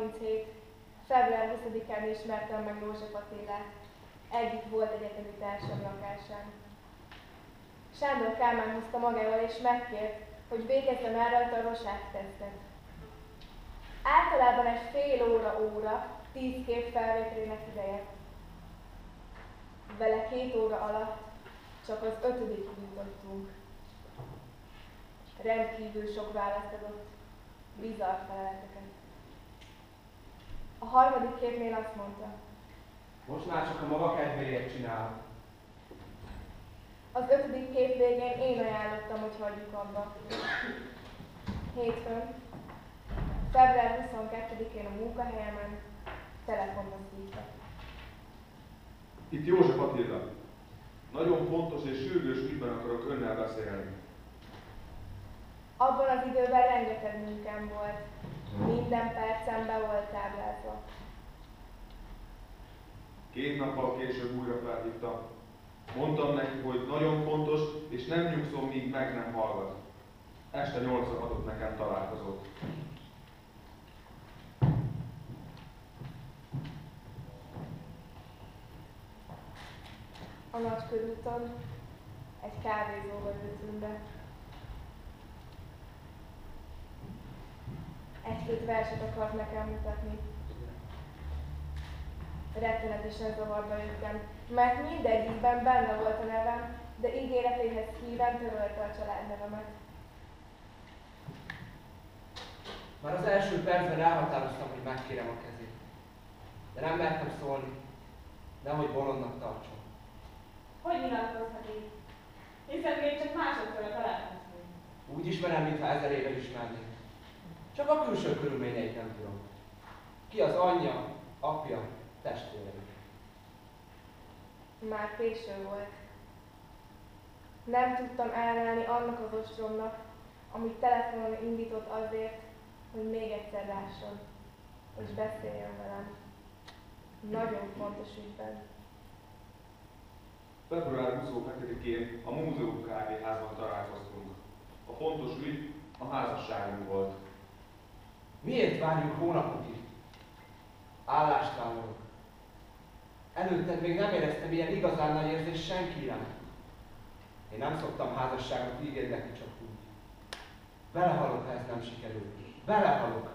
1937. február 20-án ismertem meg József Attilát. Együtt volt egyetemi társam lakásán. Sándor Kálmán hozta magával és megkért, hogy végezzem el rajta a tesztet. Általában egy fél óra-óra, tíz kép felvételének ideje. Vele két óra alatt csak az ötödik jutottunk. Rendkívül sok választ adott, bizarr feleleteket. A harmadik képnél azt mondta. Most már csak a maga kedvéért csinálom. Az ötödik kép végén én ajánlottam, hogy hagyjuk abba. Hétfőn, február 22-én a munkahelyemen telefonhoz hívtak. Itt József Attila. Nagyon fontos és sürgős ügyben akarok önnel beszélni. Abban az időben rengeteg munkám volt. Minden percem be volt táblázva. Két nappal később újra felhívtam. Mondtam neki, hogy nagyon fontos, és nem nyugszom, míg meg nem hallgat. Este nyolcra adott nekem találkozott. A nagy körúton egy kávézóba ültünk be. Egy-két verset akart nekem mutatni. Rettenetesen zavarba jöttem, mert mindegyikben benne volt a nevem, de ígéretéhez híven törölte a családnevemet. Már az első percben elhatároztam, hogy megkérem a kezét. De nem mertem szólni, nehogy bolondnak tartson. Hogy nyilatkozhat így? Hiszen még csak másodszor találkoztunk. Úgy ismerem, mintha ezer éve ismernék. Csak a külső körülményeit nem tudom. Ki az anyja, apja, testvére. Már késő volt. Nem tudtam ellenállni annak az ostromnak, amit telefonon indított azért, hogy még egyszer lásson, és beszéljen velem. Nagyon fontos ügyben. Február 27-én a Múzeum kávéházban találkoztunk. A fontos ügy a házasságunk volt. Miért várjuk hónapokig? Állást vállalok. Előtted még nem éreztem ilyen igazán nagy érzés senkire. Én nem szoktam házasságot ígérgetni csak úgy. Belehalok, ha ez nem sikerül. Belehalok.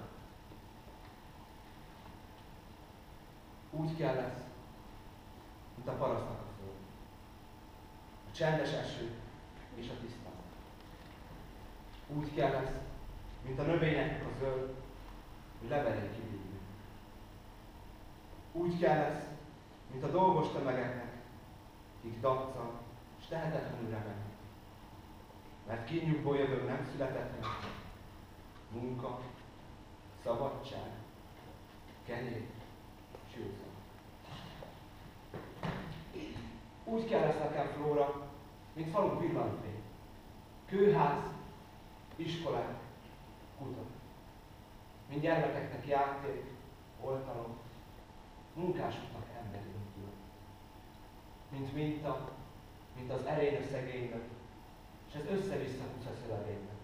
Úgy kell lesz, mint a parasztnak a föld. A csendes eső és a tiszta. Úgy kell lesz, mint a növényeknek a zöld, hogy kívülni. Úgy kell lesz, mint a dolgos tömegeknek, akik daccal és tehetetlenül remegnek. Mert kínjukból jövő nem született meg. Munka, szabadság, kenyér és Úgy kell lesz nekem, Flóra, mint falu villantfény. Kőház, iskolák, kutak. Mint gyermekeknek játék, oltalom, munkásoknak emberi Mint minta, mint az erén a szegénynek, és ez össze-vissza húz a szövegénynek.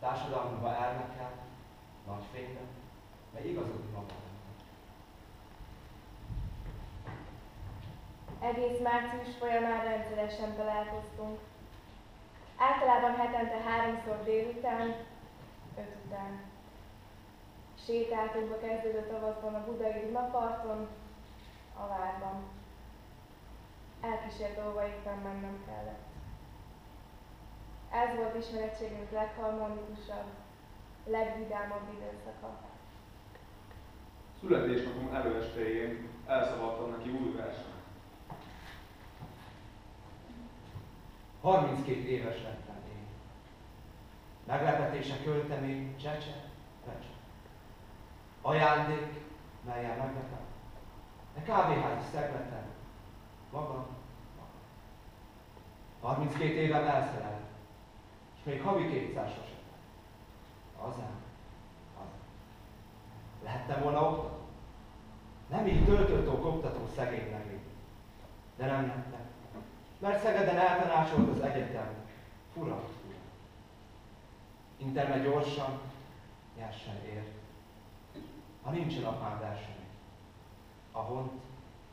Társadalmunkba elnekel, nagy fényben, mely igazodni magának. Egész március folyamán rendszeresen találkoztunk. Általában hetente háromszor délután, öt után. Sétáltunk a kezdődő tavaszban a budai Dunaparton, a várban. Elkísért dolgaikban mennem kellett. Ez volt ismerettségünk legharmonikusabb, legvidámabb időszaka. Születésnapom előestéjén elszavaltam neki új verset. 32 éves lettem én. Meglepetése költemény, csecse, recse. Ajándék, melyen meglepem. De kávéházi szegletem, magam, magam. 32 éven elszerelem, és még havi 200 sosem. Azán, azán. Lehettem volna oktató. Nem így töltött oktató szegény legény. De nem lettem mert Szegeden eltanácsolt az egyetem. Fura, fura. Interme gyorsan, nyersen ért. Ha nincsen apám verseny. A hont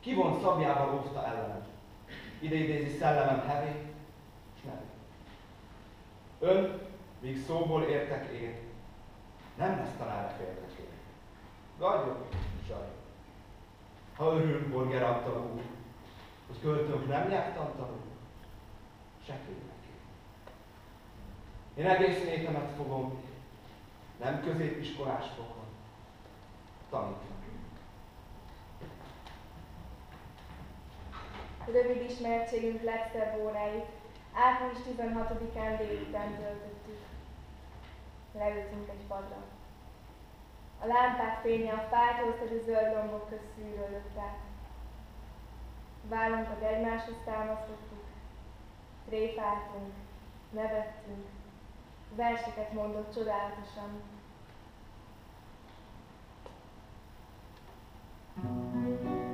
kivont szabjával óvta ellenem. Ide idézi szellemem hevé, és nevé. Ön, míg szóból értek én, nem lesz tanára féltekén. Gagyok, zsajok. Ha örül Borger adta úr, hogy költőnk nem nyelvtan tanul, se neki. Én egész népemet fogom, nem középiskolás fokon, tanítani. Rövid ismertségünk legszebb óráit április 16-án délután töltöttük. Leültünk egy padra. A lámpák fénye a fájtól szedő zöld lombok közt szűrődött át. Vállunkat egymáshoz támasztottuk, tréfáltunk, nevettünk, verseket mondott csodálatosan. Thank you.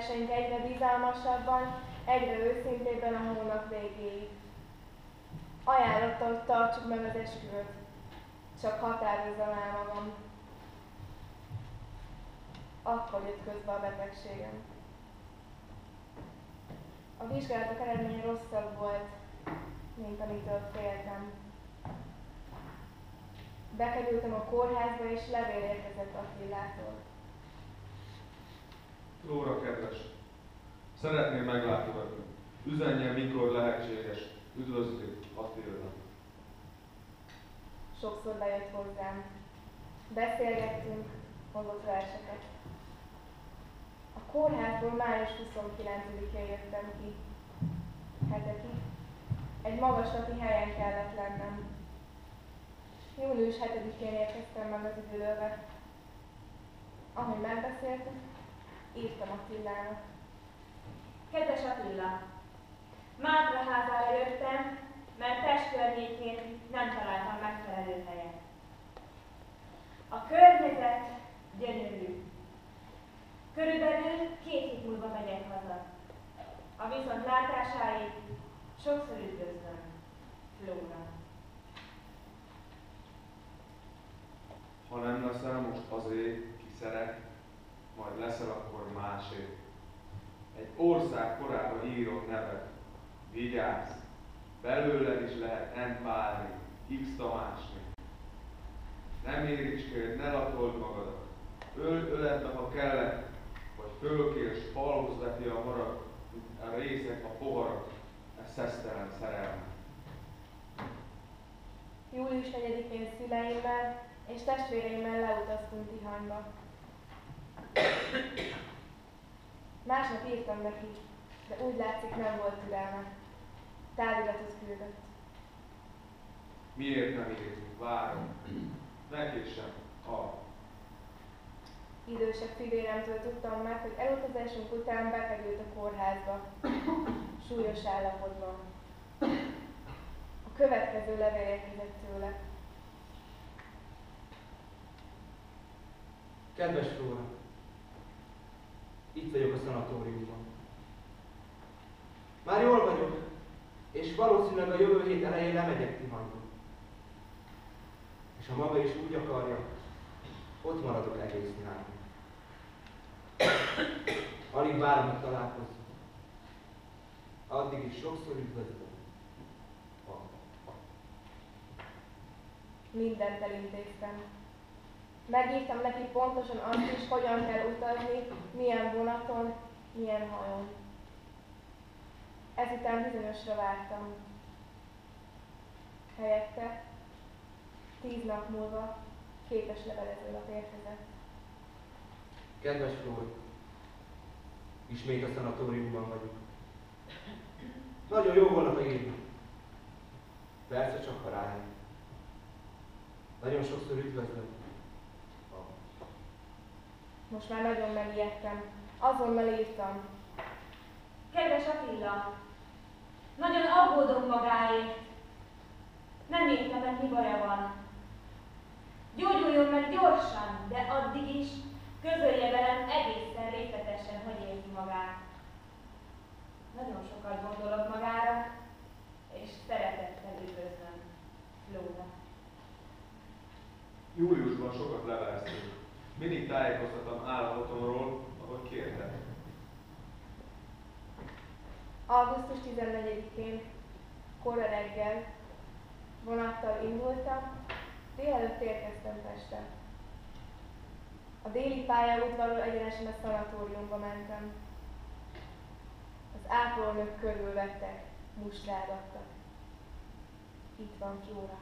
Találkozásaink egyre bizalmasabban, egyre őszintébben a hónap végéig. Ajánlotta, hogy tartsuk meg az esküvőt, csak határozom el magam. Akkor jött közbe a betegségem. A vizsgálatok eredménye rosszabb volt, mint amitől féltem. Bekerültem a kórházba, és levél érkezett Attilától. Flóra kedves, szeretném meglátogatni. Üzenje, mikor lehetséges. Üdvözli Attila. Sokszor bejött hozzám. Beszélgettünk, mondott verseket. A kórházból május 29-én jöttem ki. Hetekig. egy magaslati helyen kellett lennem. Június 7-én érkeztem meg az időbe. Ahogy megbeszéltük, írtam Attilának. Kedves Attila, Mátra házára jöttem, mert test környékén nem találtam megfelelő helyet. A környezet gyönyörű. Körülbelül két hét múlva megyek haza. A viszont látásáig sokszor üdvözlöm. Flóra. Ha nem leszel most azért, ki szeret, majd leszel akkor másé. Egy ország korába írott nevet. Vigyázz! Belőled is lehet N. Pálni, X. Tamásni. Nem irigykedj, ne latold magadat. Öld öletbe, ha kellett, vagy fölkérsz, falhoz veti a marat, a részek, a poharat, ez szesztelen szerelme. Július 4-én szüleimmel és testvéreimmel leutaztunk Tihanyba. Másnap írtam neki, de úgy látszik nem volt türelme. Táviratot küldött. Miért nem írjuk? Várom. Megkésem. Ha. Idősebb fivéremtől tudtam meg, hogy elutazásunk után bekerült a kórházba. Súlyos állapotban. A következő levél érkezett tőle. Kedves Flóra, itt vagyok a szanatóriumban. Már jól vagyok, és valószínűleg a jövő hét elején lemegyek Tihanyba. És ha maga is úgy akarja, ott maradok egész nyáron. Alig várom, hogy találkozzunk. Addig is sokszor üdvözlöm. Mindent elintéztem. Megírtam neki pontosan azt is, hogyan kell utazni, milyen vonaton, milyen hajón. Ezután bizonyosra vártam. Helyette tíz nap múlva képes levelezőlap érkezett. Kedves Flóra, ismét a szanatóriumban vagyok. Nagyon jó volna, ha írni. Persze csak, ha rájön. Nagyon sokszor üdvözlöm. Most már nagyon megijedtem. Azonnal írtam. Kedves Attila, nagyon aggódom magáért. Nem értem, hogy mi baja van. Gyógyuljon meg gyorsan, de addig is közölje velem egészen részletesen, hogy érzi magát. Nagyon sokat gondolok magára, és szeretettel üdvözlöm. Flóra. Júliusban sokat leveleztünk. Mindig tájékoztatom állapotomról, ahogy kértem. Augusztus 14-én, kora reggel, vonattal indultam, délelőtt érkeztem Pestre. A déli pályaudvarról egyenesen a szanatóriumba mentem. Az ápolónők körülvettek, mustrágattak. Itt van Flóra,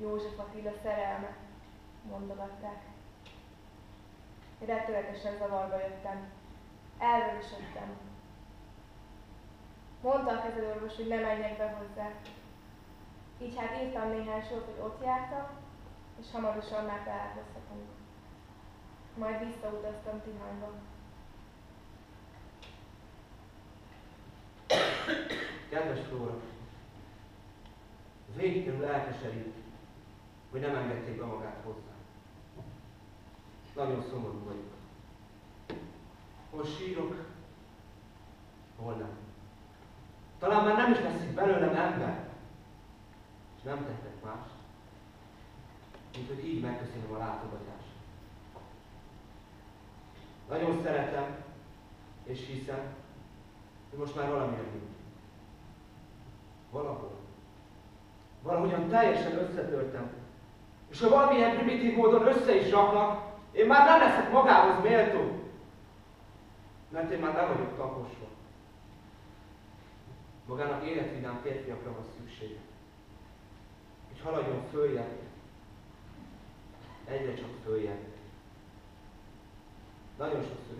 József Attila szerelme, mondogatták. Rettenetesen zavarba jöttem. Elvörösödtem. Mondta a kezelőorvos, hogy ne menjek be hozzá. Így hát írtam néhány sort, hogy ott jártam, és hamarosan már találkozhatunk. Majd visszautaztam Tihanyba. Kedves Flóra, végtelenül elkeserít, hogy nem engedték be magát hozzá. Nagyon szomorú vagyok. Hol sírok, hol nem. Talán már nem is lesz belőlem ember, és nem tettek más, mint hogy így megköszönöm a látogatást. Nagyon szeretem, és hiszem, hogy most már valamilyen jó. Valahol. Valahogyan teljesen összetörtem. És ha valamilyen primitív módon össze is raknak, én már nem leszek magához méltó. Mert én már nem vagyok taposva. Magának életvidám férfiakra van szüksége. Hogy haladjon följebb. Egyre csak följebb. Nagyon sokszor.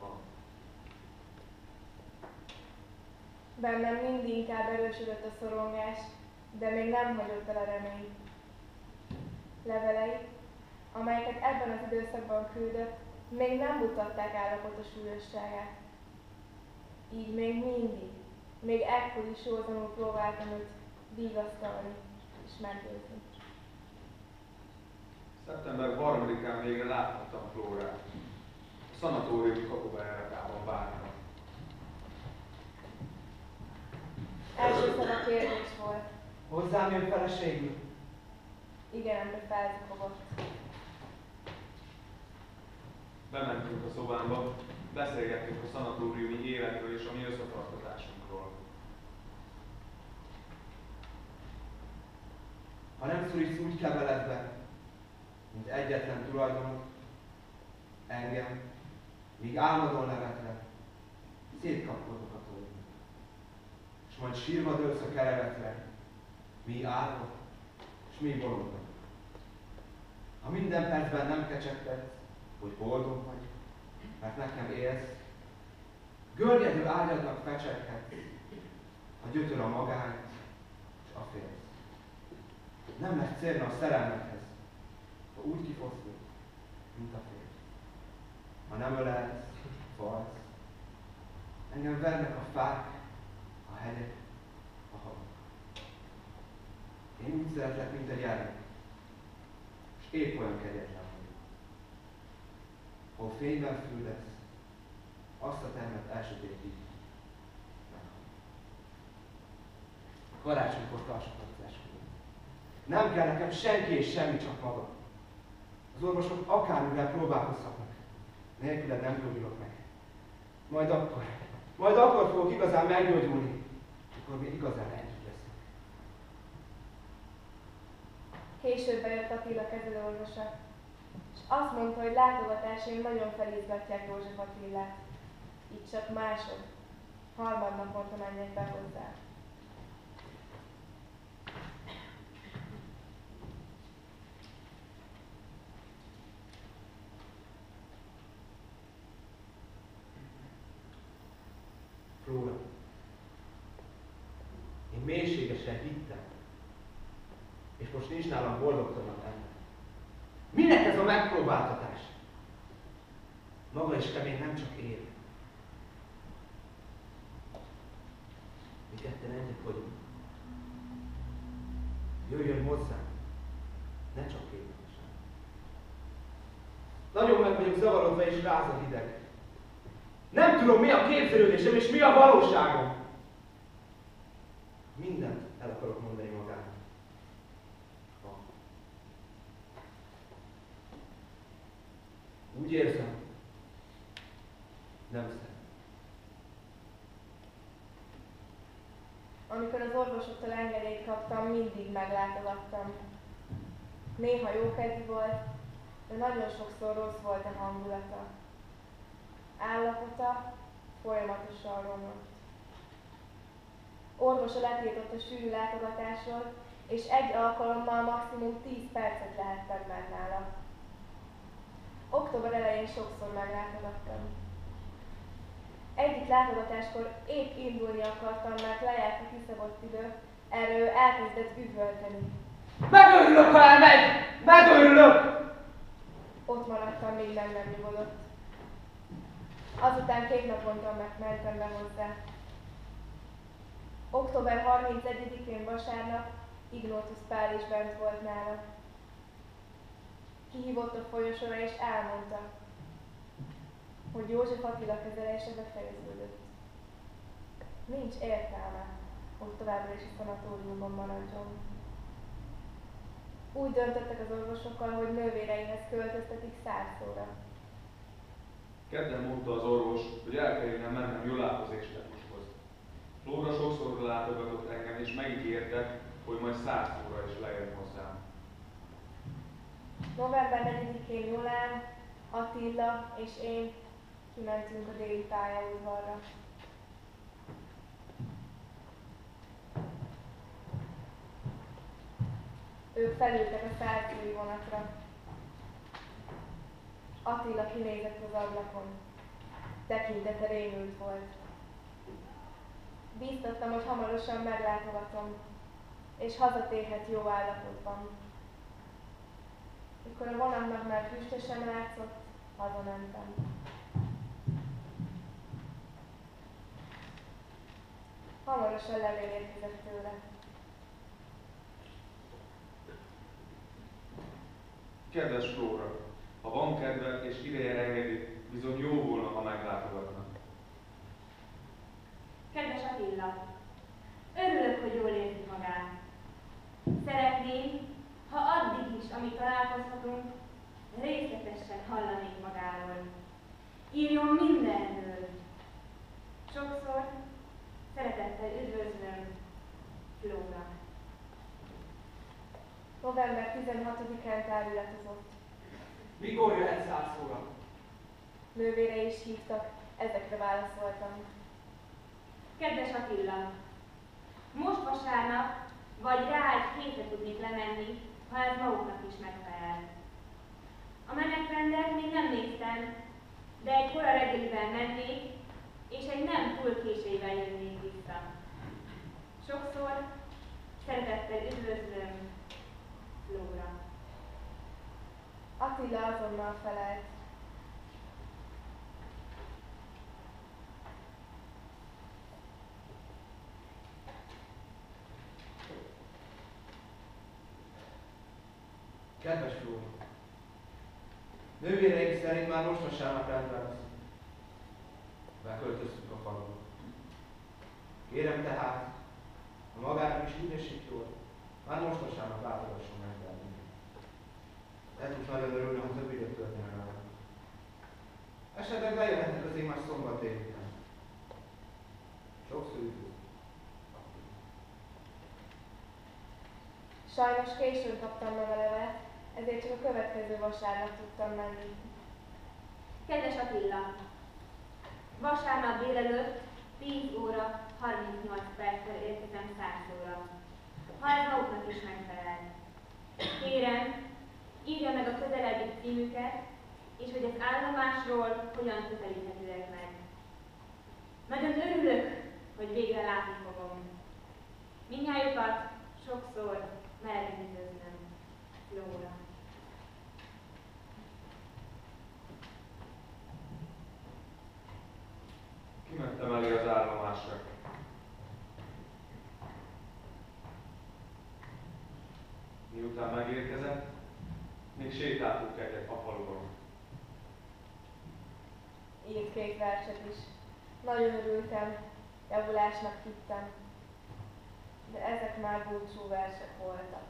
A- Bennem mindig inkább erősödött a szorongás, de még nem hagyott el a remény. Levelei, amelyeket ebben az időszakban küldött, még nem mutatták állapota súlyosságát. Így még mindig, még ekkor is józanul próbáltam őt vigasztalni és meggyőzni. Szeptember 3-án végre láthattam Flórát. A szanatórium kapubejáratában vártam. Első szava kérdés volt. Hozzám jön feleségül? Igenemre felzukogott. Bementünk a szobámba, beszélgettünk a szanatóriumi életről és a mi összetartozásunkról. Ha nem szólítsz úgy keveletbe, mint egyetlen tulajdonot, engem, míg álmodon levetle, szétkapkodok a tóban. És majd sírva dőlsz a kerevetre, mi állok, és mi bolondok. Ha minden percben nem kecsegtetsz, hogy boldog vagy, mert nekem élsz, görnyedő ágyadnak fecseghetsz, a gyötör a magány, és a félsz. Nem lesz célna a szerelmethez, ha úgy kifoszlik, mint a fél. Ha nem ölelsz, falsz, engem vernek a fák, a hegyek, a havak. Én úgy szeretlek, mint a gyermek, és épp olyan kegyetlen. Hol fényben füldesz, azt a termet elsötétíti. Karácsonykor tartsak Nem kell nekem senki és semmi, csak maga. Az orvosok akármivel próbálkozhatnak. Nélküled nem gyógyulok meg. Majd akkor, majd akkor fogok igazán meggyógyulni, amikor mi igazán együtt leszünk. Később bejött Attila kezelőorvosa, azt mondta, hogy látogatásaim nagyon felizgatják József Attilát. Így csak másod, harmad mondta menjek be hozzá. róla. Én mélységesen hittem, és most nincs nálam boldogtalan ember. Minek ez a megpróbáltatás? Maga is kemény nem csak él. Mi ketten egyek vagyunk. Jöjjön hozzám, ne csak képviselni. Nagyon meg vagyok zavarodva és ráz a hideg. Nem tudom, mi a képzelődésem és mi a valóságom. Mindent el akarok mondani magának. Úgy érzem, nem szeret. Amikor az orvosoktól engedélyt kaptam, mindig meglátogattam. Néha jókedvű volt, de nagyon sokszor rossz volt a hangulata állapota folyamatosan romlott. Orvosa letiltott a sűrű látogatásról, és egy alkalommal maximum 10 percet lehettem már nála. Október elején sokszor meglátogattam. Egyik látogatáskor épp indulni akartam, mert lejárt a kiszabott idő, erről elkezdett üvölteni. Megörülök, ha elmegy! Megörülök! Ott maradtam, még nem nem nyugodott. Azután két naponta mentem be hozzá. Október 31-én vasárnap Ignotus Pál is bent volt nála. Kihívott a folyosóra és elmondta, hogy József Attila kezelése befejeződött. Nincs értelme, hogy továbbra is a szanatóriumban maradjon. Úgy döntöttek az orvosokkal, hogy nővéreihez költöztetik százszóra. Kedden mondta az orvos, hogy el kellene mennem Jolához és Tetushoz. Flóra sokszor látogatott engem, és megígérte, hogy majd száz is lejön hozzám. November 4-én Jolán, Attila és én kimentünk a déli pályaudvarra. Ők felültek a felkői vonatra. Attila kinézett az ablakon. Tekintete rémült volt. Bíztattam, hogy hamarosan meglátogatom, és hazatérhet jó állapotban. Mikor a vonatnak már füstösen látszott, hazamentem. Hamarosan levél érkezett tőle. Kedves Flóra, ha van kedve és ideje engedi, bizony jó volna, ha meglátogatnak. Kedves Attila, örülök, hogy jól érzi magát. Szeretném, ha addig is, amíg találkozhatunk, részletesen hallanék magáról. Írjon mindenről. Sokszor szeretettel üdvözlöm, Flóra. November 16-án tárgyalatozott. Mikor jöhet százszóra? Nővére is hívtak, ezekre válaszoltam. Kedves Attila, most vasárnap vagy rá egy hétre tudnék lemenni, ha ez maguknak is megfelel. A menetrendet még nem néztem, de egy kora reggelivel mennék, és egy nem túl késővel jönnék vissza. Sokszor szeretettel üdvözlöm, Flóra. Attila azonnal felelt. Kedves Flóra, nővéreink szerint már most vasárnap rendben lesz. A faluba. Kérem tehát, ha magának is úgy esik jól, már most vasárnap látogasson meg bennünket. El tudsz nagyon örülni, ha több időt töltene vele. Esetleg bejöhetnek az én már szombat délután. Sokszor üdvözlök. Sajnos későn kaptam meg a levelet, ezért csak a következő vasárnap tudtam menni. Kedves Attila, vasárnap délelőtt 10 óra 38 perccel érkezem 100 óra. Ha ez maguknak is megfelel. Kérem, írja meg a közelebbi címüket, és hogy az állomásról hogyan közelíthetőek meg. Nagyon örülök, hogy végre látni fogom. Mindnyájukat sokszor melegen üdvözlöm. Flóra. Kimentem elé az állomásra. Miután megérkezett, még sétáltunk egyet a faluban. Írt két verset is. Nagyon örültem, javulásnak hittem. De ezek már búcsú versek voltak.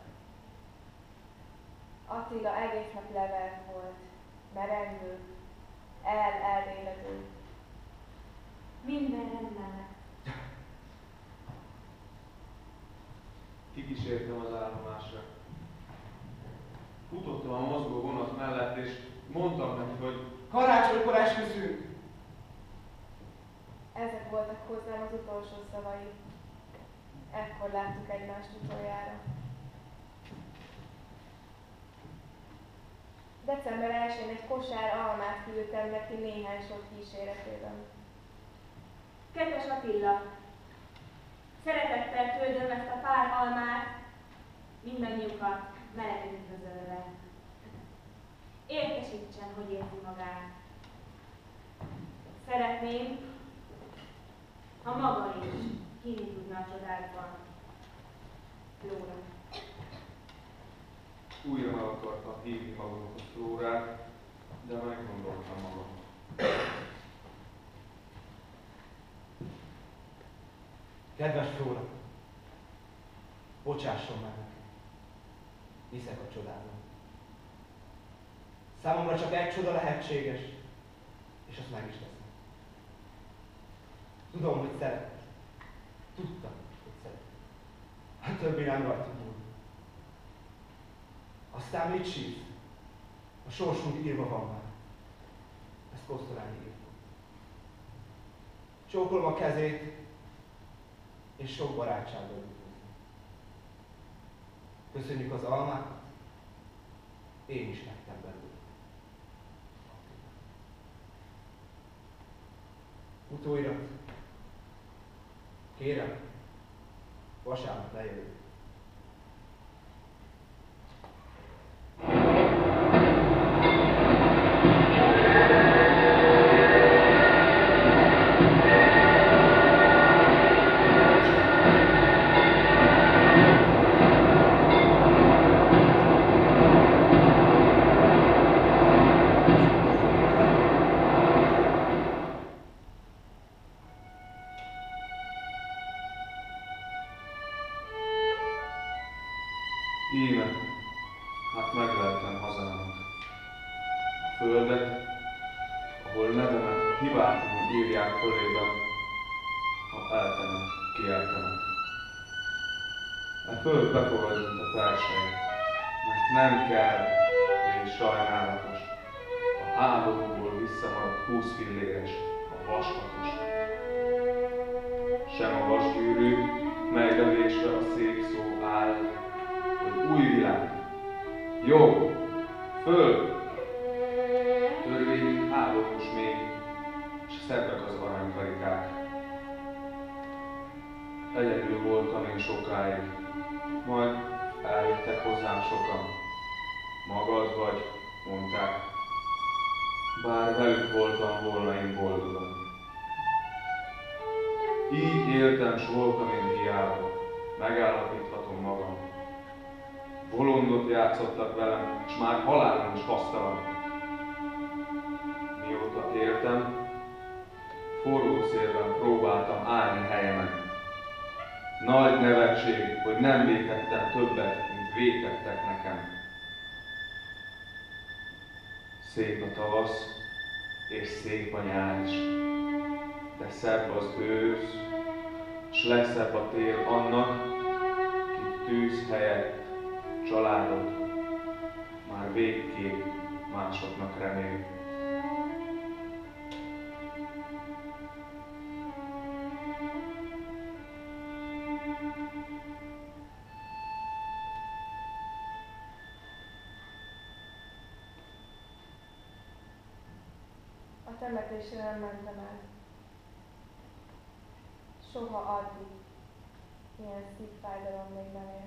Attila egész nap levelt volt, merengő, el-elvéledő. Minden rendben lesz. Kikísértem az állomásra. Futottam a mozgó vonat mellett, és mondtam neki, hogy Karácsonykor esküszünk! Ezek voltak hozzám az utolsó szavai. Ekkor láttuk egymást utoljára. December 1-én egy kosár almát küldtem neki néhány sor kíséretében. Kedves Attila, szeretettel küldöm ezt a pár almát, mindannyiukat melegen üdvözölve. Értesítsen, hogy érzi magát. Szeretném, ha maga is hinni tudna a csodákban. Flóra. újra meg akartam hívni magunkhoz Flórát, de meggondoltam magam. Kedves Flóra, bocsásson meg nekem. Hiszek a csodában. Számomra csak egy csoda lehetséges, és azt meg is teszem. Tudom, hogy szeret. Tudtam, hogy szeret. Hát többi nem rajta múl. Aztán mit sírsz? A sorsunk írva van már. Ezt Kosztolányi írta. Csókolom a kezét, és sok barátsággal üdvözlöm. Köszönjük az almákat, én is ettem belőle. Utóirat. Kérem, vasárnap lejövök. Eltemet, ki eltemet. E föld befogad, mint a persely, mert nem kell, és sajnálatos. A háborúból visszamaradt húsz filléres, a vaskatos. Sem a vasgyűrű, melybe vésve a szép szó áll, hogy új világ, jó, föl, Egyedül voltam én sokáig, majd eljöttek hozzám sokan. Magad vagy, mondták, bár velük voltam volna én boldogan. Így éltem, s voltam én hiába, megállapíthatom magam. Bolondot játszottak velem, és már halálon is hasztalan. Mióta éltem, forró szélben próbáltam állni helyemen. Nagy nevetség, hogy nem vétettem többet, mint vétettek nekem. Szép a tavasz, és szép a nyár is, de szebb az ősz, s legszebb a tél annak, ki tűz helyett családot már végképp másoknak remél. Temetésre nem mentem el. Soha addig ilyen szívfájdalom még nem ért.